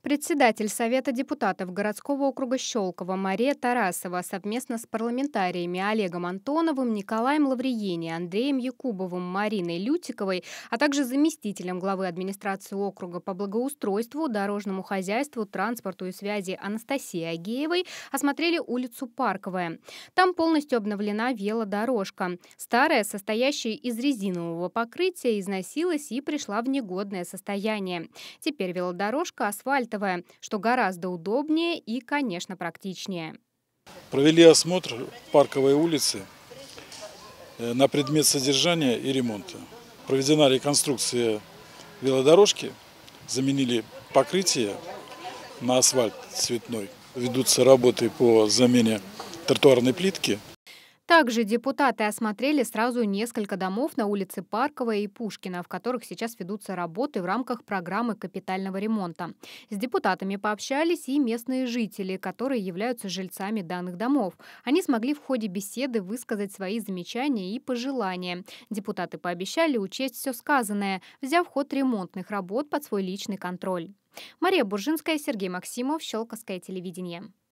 Председатель Совета депутатов городского округа Щелково Мария Тарасова совместно с парламентариями Олегом Антоновым, Николаем Лавриени, Андреем Якубовым, Мариной Лютиковой, а также заместителем главы администрации округа по благоустройству, дорожному хозяйству, транспорту и связи Анастасии Агеевой осмотрели улицу Парковая. Там полностью обновлена велодорожка. Старая, состоящая из резинового покрытия, износилась и пришла в негодное состояние. Теперь велодорожка асфальт асфальтовая, что гораздо удобнее и, конечно, практичнее. Провели осмотр парковой улицы э, на предмет содержания и ремонта. Проведена реконструкция велодорожки, заменили покрытие на асфальт цветной. Ведутся работы по замене тротуарной плитки. Также депутаты осмотрели сразу несколько домов на улице Парковая и Пушкина, в которых сейчас ведутся работы в рамках программы капитального ремонта. С депутатами пообщались и местные жители, которые являются жильцами данных домов. Они смогли в ходе беседы высказать свои замечания и пожелания. Депутаты пообещали учесть все сказанное, взяв ход ремонтных работ под свой личный контроль. Мария Буржинская, Сергей Максимов, Щелковское телевидение.